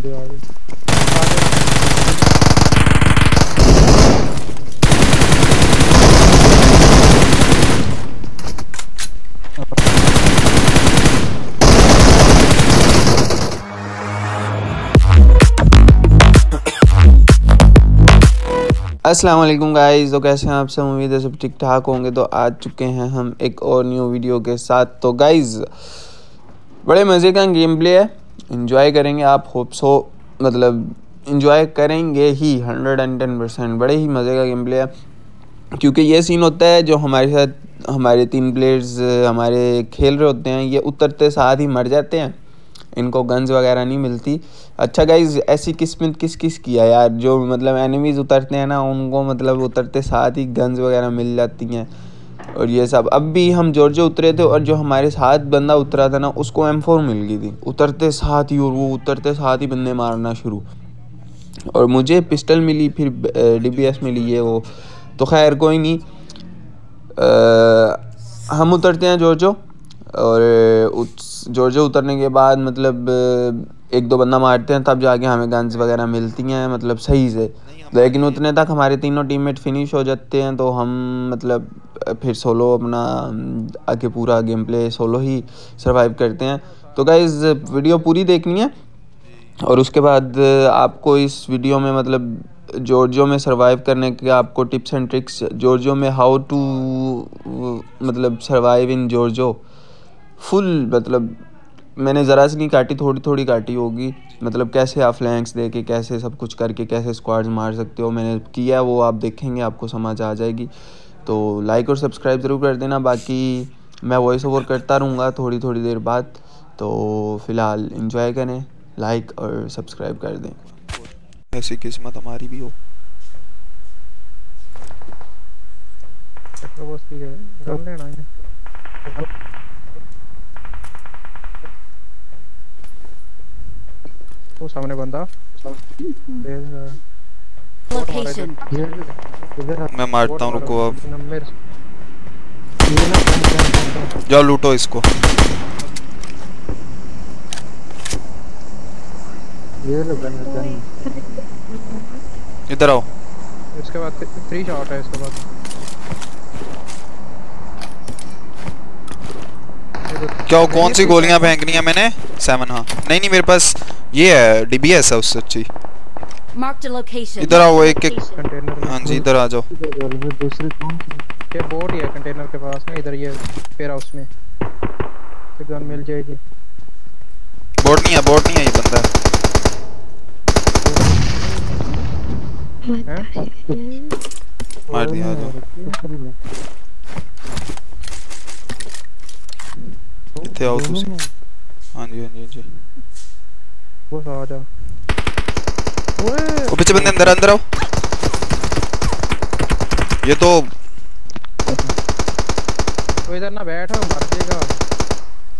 बंदे आ गए अस्सलाम वालेकुम गाइस तो कैसे हैं आप सब? उम्मीद है सब ठीक ठाक होंगे। तो आ चुके हैं हम एक और न्यू वीडियो के साथ। तो गाइज़ बड़े मज़े का गेम प्ले है। इंजॉय करेंगे, आप होप सो मतलब इंजॉय करेंगे ही हंड्रेड एंड टेन परसेंट बड़े ही मज़े का गेम प्ले है। क्योंकि ये सीन होता है जो हमारे साथ, हमारे तीन प्लेयर्स हमारे खेल रहे होते हैं, ये उतरते साथ ही मर जाते हैं। इनको गन्स वगैरह नहीं मिलती। अच्छा गाइज़ ऐसी किस्मत किस किस की है यार? जो मतलब एनिमीज़ उतरते हैं ना, उनको मतलब उतरते साथ ही गन्स वगैरह मिल जाती हैं। और ये सब। अब भी हम जो उतरे थे और जो हमारे साथ बंदा उतरा था ना उसको एम फोर मिल गई थी। उतरते साथ ही और वो उतरते साथ ही बंदे मारना शुरू। और मुझे पिस्टल मिली फिर डी बी एस मिली है वो। तो खैर कोई नहीं। आ, हम उतरते हैं जो जो और जो उतरने के बाद मतलब एक दो बंदा मारते हैं तब जाके हमें गन्स वगैरह मिलती हैं मतलब सही से। लेकिन उतने तक हमारे तीनों टीममेट फिनिश हो जाते हैं तो हम मतलब फिर सोलो अपना आगे पूरा गेम प्ले सोलो ही सरवाइव करते हैं। तो गाइज़ वीडियो पूरी देखनी है और उसके बाद आपको इस वीडियो में मतलब जॉर्जियो में सरवाइव करने के आपको टिप्स एंड ट्रिक्स जॉर्जियो में हाउ टू मतलब सरवाइव इन जॉर्जियो फुल मतलब मैंने ज़रा सी नहीं काटी थोड़ी थोड़ी काटी होगी। मतलब कैसे आप फ्लैंक्स दे के, कैसे सब कुछ करके, कैसे स्क्वाड्स मार सकते हो, मैंने किया वो आप देखेंगे, आपको समझ आ जाएगी। तो लाइक और सब्सक्राइब ज़रूर कर देना बाकी मैं वॉइस ओवर करता रहूँगा थोड़ी थोड़ी देर बाद। तो फ़िलहाल इंजॉय करें लाइक और सब्सक्राइब कर दें। ऐसी किस्मत हमारी भी हो। लेना है। वो सामने बंदा। मैं मारता हूँ रुको अब। जाओ लूटो इसको। इधर आओ। इसके बाद थ्री शॉट है इसके बाद। क्या कौन सी गोलियाँ फेंकनी है मैंने? सेवन हाँ। नहीं नहीं मेरे पास ये है डीबीएस है उससे अच्छी। marked a location. इधर आओ एक एक। कंटेनर हाँ। जी इधर आ जाओ। दूसरी कौन ये बोट है कंटेनर के पास में इधर ये पेयर हाउस में। तो गन मिल जाएगी। बोट नहीं है बोट नहीं है ये बंदा मार दिया आ जाओ। इथे आओ तुसी हाँ जी हाँ जी हाँ जी। वो आ जाओ। ओ पीछे बंदे अंदर अंदर आओ। ये तो वो इधर ना बैठ मर जाएगा।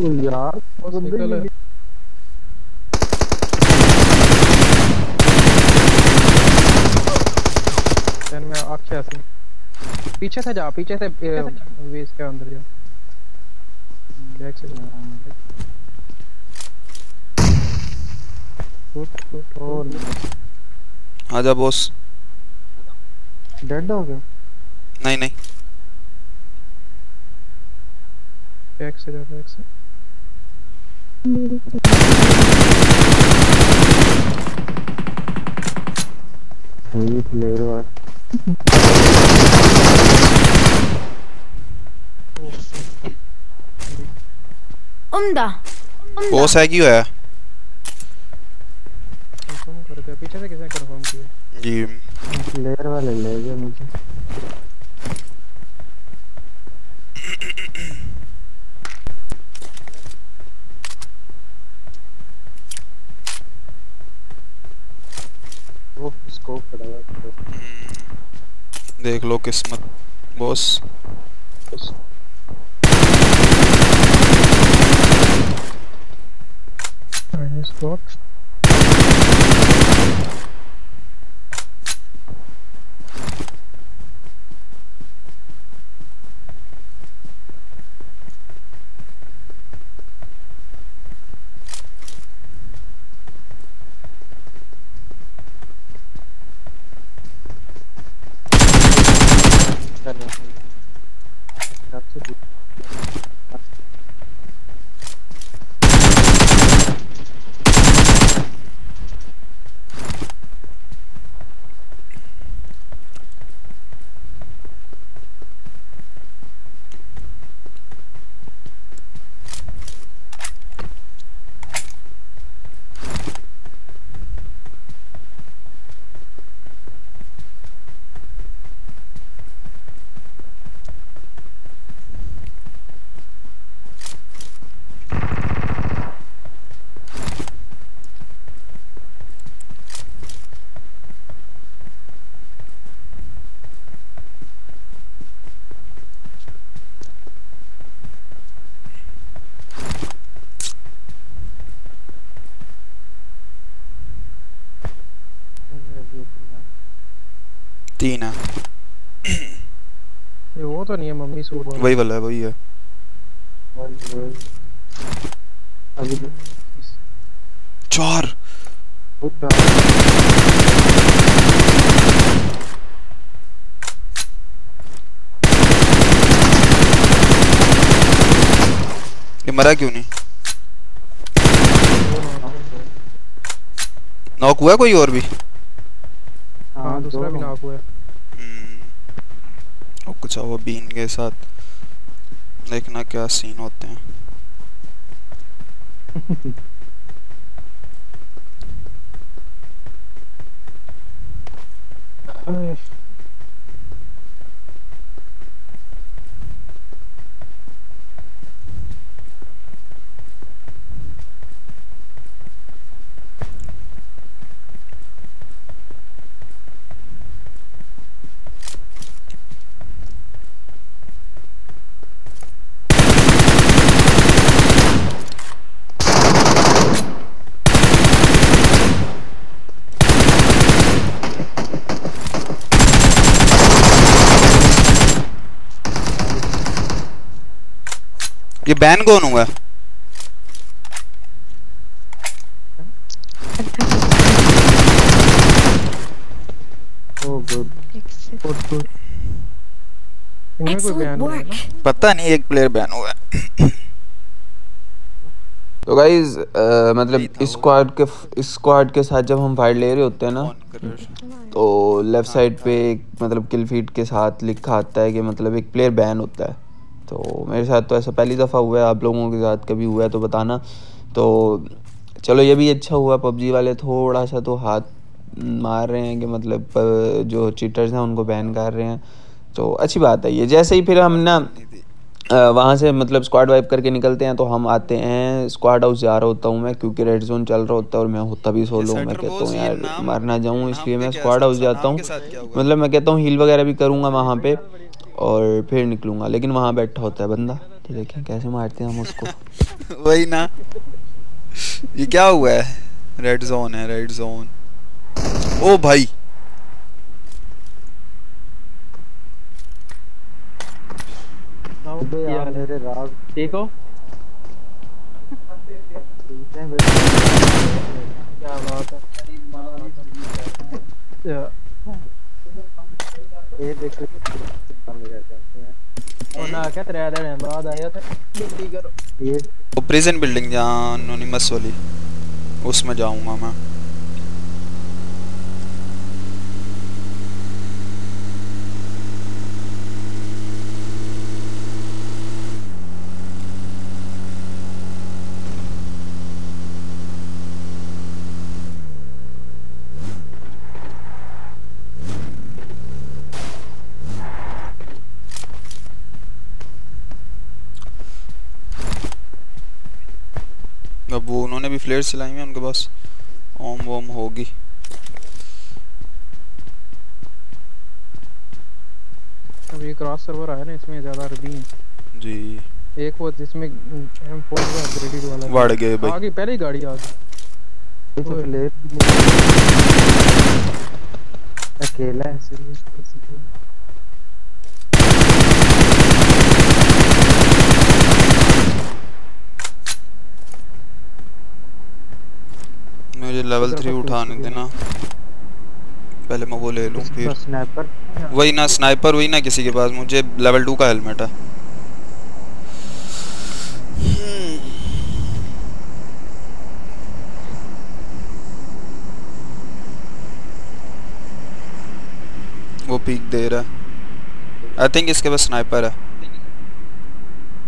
ओ यार वो में आखे ऐसे। पीछे से जा पीछे से वेस के अंदर जा। बैक से जा। फुट फुट और आजा बॉस डेड हो गया? नहीं नहीं. बैक से जा बैक से. सही प्लेयर हुआ। उम्दा। बॉस है क्यों है कंफर्म कर दिया पीछे से किसने कंफर्म किया? जी। प्लेयर वाले ले गए मुझे। वो स्कोप पड़ा हुआ देख लो किस्मत बॉस तीन है। ये वो तो नहीं है मम्मी सूट वही वाला है वही है। अभी चार। ये मरा क्यों नहीं? नॉक हुआ कोई और भी? हाँ दूसरा भी नॉक हुआ है। और कुछ वो बीन के साथ देखना क्या सीन होते हैं। ये बैन कौन हुआ है ना पता नहीं एक प्लेयर बैन हुआ है। तो गाइज़ मतलब स्क्वाड के स्क्वाड के साथ जब हम फाइट ले रहे होते हैं ना तो लेफ़्ट साइड पे एक मतलब किल फ़ीड के साथ लिखा आता है कि मतलब एक प्लेयर बैन होता है। तो मेरे साथ तो ऐसा पहली दफ़ा हुआ है आप लोगों के साथ कभी हुआ है तो बताना। तो चलो ये भी अच्छा हुआ पबजी वाले थोड़ा सा तो हाथ मार रहे हैं कि मतलब जो चीटर्स हैं उनको बैन कर रहे हैं। तो अच्छी बात है ये जैसे ही फिर हम ना वहाँ से मतलब स्क्वाड वाइप करके निकलते हैं तो हम आते हैं स्क्वाड हाउस जा रहा होता हूँ मैं क्योंकि रेड जोन चल रहा होता है और मैं होता भी सोलो मैं कहता हूँ यार मारना जाऊँ इसलिए मैं स्क्वाड हाउस जाता हूँ। मतलब मैं कहता हूँ हील वगैरह भी करूँगा वहाँ पे। और फिर निकलूँगा। लेकिन वहाँ बैठा होता है बंदा। तो देखें कैसे मारते हैं हम उसको। वही ना। ये क्या हुआ है? रेड जोन है रेड जोन ओ भाई। यार मेरे राज ठीक हो क्या बात है। ये देखो। और ना क्या तेरे आधे दिन बाद आया था जल्दी करो ये प्रिजन बिल्डिंग जहाँ एनोनिमस वाली उसमें जाऊँगा मैं अब फ्लेयर चलाई हुई उनके पास। ओम वोम होगी। अब ये क्रॉस सर्वर आया ना इसमें ज़्यादा रबीन जी। एक वो जिसमें M4 का अपग्रेडेड वाला। बढ़ गए भाई। आगे पहले ही गाड़ी आ गई। तो प्लेयर अकेला है मुझे लेवल थ्री उठाने देना। पहले मैं वो ले लूँ फिर। स्नाइपर वही ना स्नाइपर वही ना किसी के पास। मुझे लेवल टू का हेलमेट है। वो पीक दे रहा है। आई थिंक इसके पास स्नाइपर है।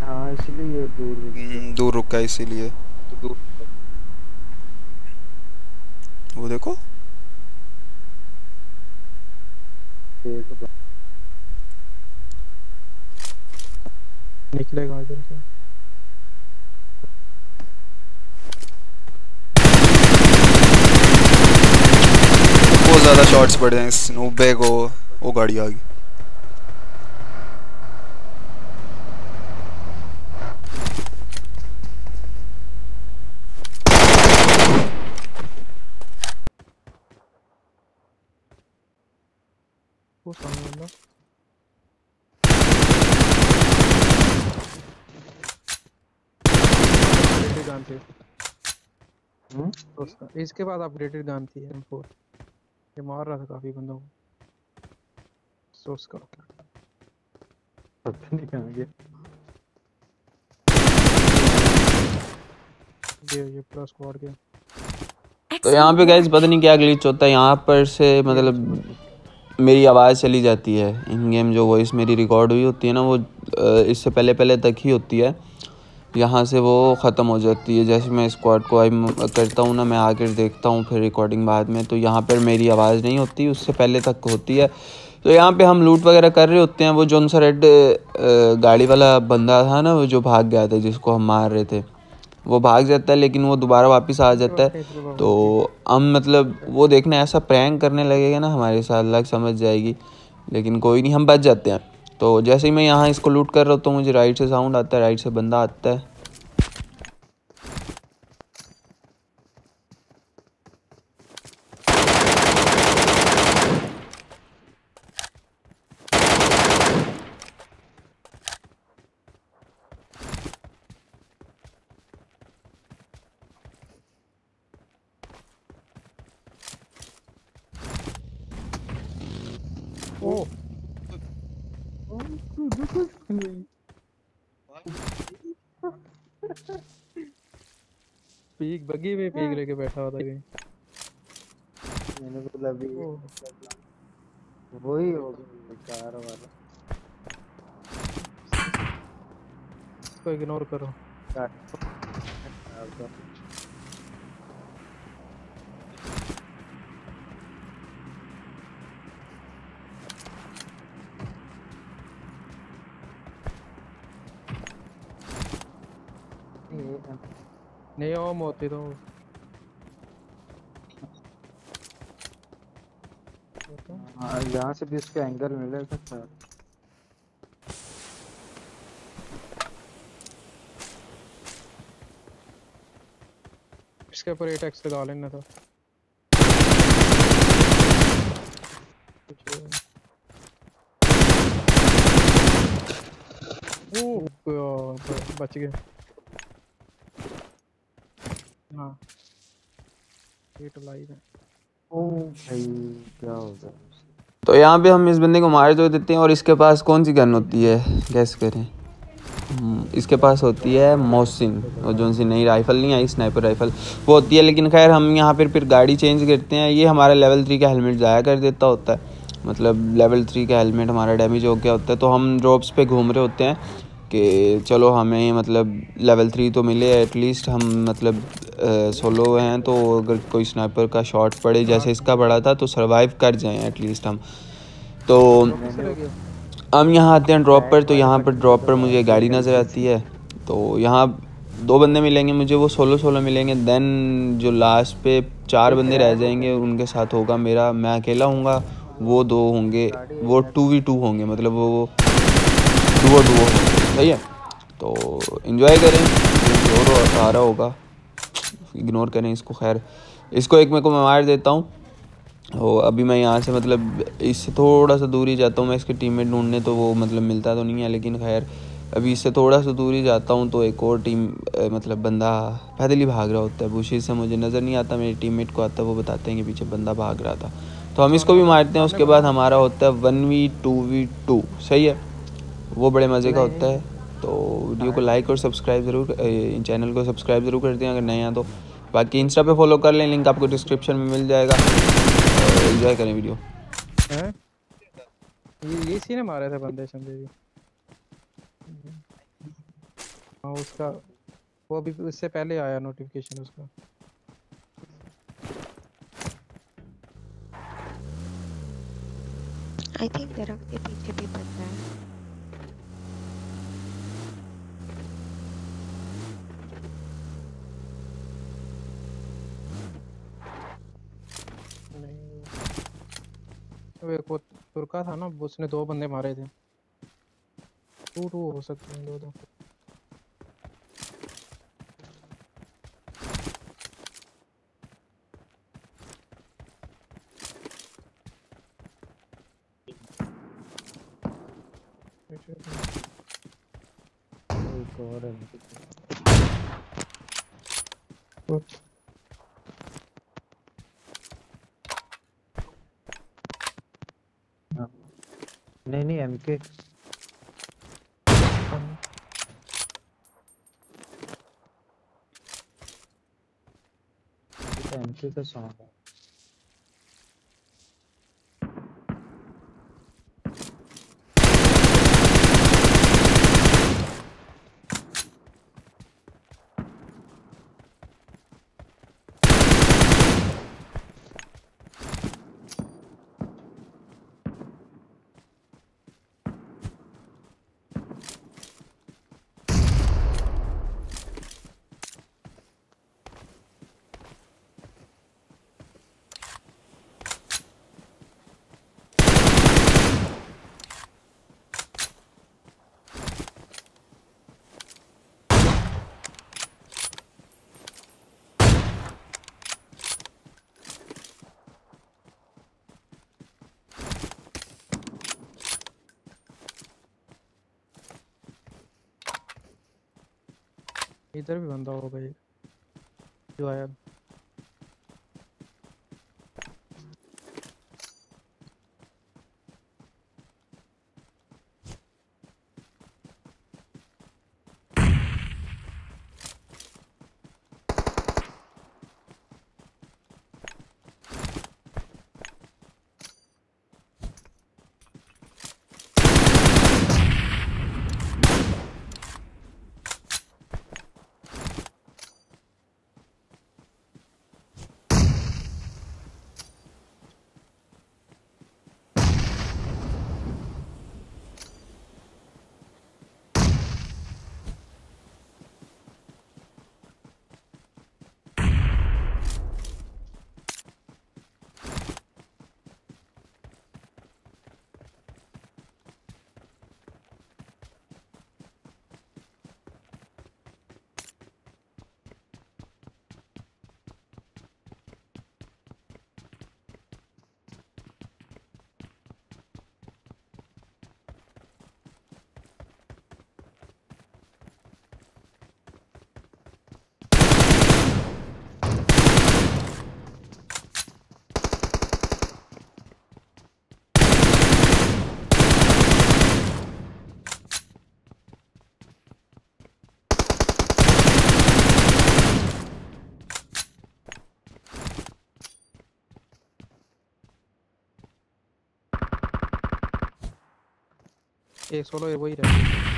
हाँ इसलिए ये दूर हम्म, दूर रुका है इसीलिए। वो देखो। निकलेगा इधर से। बहुत ज़्यादा शॉट्स पड़े हैं स्नूबे को वो गाड़ी आ गई। सामने बंदा अपग्रेडेड गन थी हम्म उसका इसके बाद अपग्रेडेड गन थी M4 ये मार रहा था काफ़ी बंदों को सोर्स का पता नहीं कहाँ गया ये ये पूरा स्क्वाड गया तो यहाँ पे गैस पता नहीं क्या ग्लिच होता है। यहाँ पर से मतलब मेरी आवाज़ चली जाती है। इन गेम जो वॉइस मेरी रिकॉर्ड हुई होती है ना, वो इससे पहले पहले तक ही होती है। यहाँ से वो ख़त्म हो जाती है। जैसे मैं स्क्वाड को आई करता हूँ ना, मैं आकर देखता हूँ फिर रिकॉर्डिंग बाद में तो यहाँ पर मेरी आवाज़ नहीं होती, उससे पहले तक होती है। तो यहाँ पे हम लूट वगैरह कर रहे होते हैं। वो जोन सा रेड गाड़ी वाला बंदा था ना, वो जो भाग गया था, जिसको हम मार रहे थे। वो भाग जाता है लेकिन वो दोबारा वापस आ जाता है। तो हम मतलब वो देखना ऐसा प्रैंक करने लगेगा ना हमारे साथ लग समझ जाएगी लेकिन कोई नहीं हम बच जाते हैं। तो जैसे ही मैं यहाँ इसको लूट कर रहा हूँ तो मुझे राइट से साउंड आता है राइट से बंदा आता है ओ पीक बगी में पीक लेके बैठा हुआ था कहीं। मैंने बोला अभी वही हो गया कार वाला। इसको इग्नोर करो काट आपका ये नहीं ओम होती तो हाँ यहाँ से भी उसका एंगल मिल सकता है इसके ऊपर एट एक्स लगा लेना था ओ बच गए हाँ। ये तो लाइव है। ओ भाई क्या हो गया? तो यहाँ पे हम इस बंदे को मार जो देते हैं और इसके पास कौन सी गन होती है? गैस करें। हम्म, इसके पास होती है मोहसिन। और जो सी नई राइफल नहीं आई स्नाइपर राइफल वो होती है लेकिन खैर हम यहाँ पर फिर गाड़ी चेंज करते हैं। ये हमारा लेवल थ्री का हेलमेट ज़ाया कर देता होता है। मतलब लेवल थ्री का हेलमेट हमारा डैमेज हो गया होता है। तो हम ड्रॉप्स पे घूम रहे होते हैं कि चलो हमें मतलब लेवल थ्री तो मिले एटलीस्ट हम मतलब सोलो हैं तो अगर कोई स्नाइपर का शॉट पड़े, जैसे इसका पड़ा था तो सरवाइव कर जाएँ एटलीस्ट हम। तो हम यहाँ आते हैं ड्रॉप पर तो यहाँ पर ड्रॉप पर मुझे गाड़ी नज़र आती है। तो यहाँ दो बंदे मिलेंगे मुझे, वो सोलो सोलो मिलेंगे। देन जो लास्ट पे चार बंदे रह जाएँगे, उनके साथ होगा मेरा, मैं अकेला हूँगा वो दो होंगे, वो टू वी टू होंगे मतलब वो वो टू डुओ डुओ होंगे। सही है? तो इन्जॉय करें ज़ोर आ रहा होगा। इग्नोर करें इसको खैर इसको एक मेरे को मैं मार देता हूँ। और अभी मैं यहाँ से मतलब इससे थोड़ा सा दूर ही जाता हूँ मैं इसके टीममेट ढूँढने तो वो मतलब मिलता तो नहीं है लेकिन खैर अभी इससे थोड़ा सा दूर ही जाता हूँ तो एक और टीम मतलब बंदा पैदल ही भाग रहा होता है। बुशी से मुझे नज़र नहीं आता मेरे टीममेट को आता है वो बताते हैं कि पीछे बंदा भाग रहा था। तो हम इसको भी मारते हैं उसके बाद हमारा होता है one v two v two सही है? वो बड़े मज़े का होता है। तो वीडियो को लाइक और सब्सक्राइब ज़रूर चैनल को सब्सक्राइब ज़रूर कर दें अगर नए हैं तो। बाकी इंस्टा पे फॉलो कर लें लिंक आपको डिस्क्रिप्शन में मिल जाएगा। एंजॉय करें वीडियो ये ये सी ने मारे थे बंदे संजय जी। हाँ उसका वो अभी उससे पहले आया नोटिफिकेशन उसका। आई थिंक दरख्त के पीछे भी बंदा है। वो एक वो तुर्का था ना, उसने दो बंदे मारे थे। टू टू हो सकते हैं दो दो एक और है कुछ हाँ। नहीं नहीं एमके एमके का इधर भी बंदा होगा ये जो आया। एक सोलो ये वही रह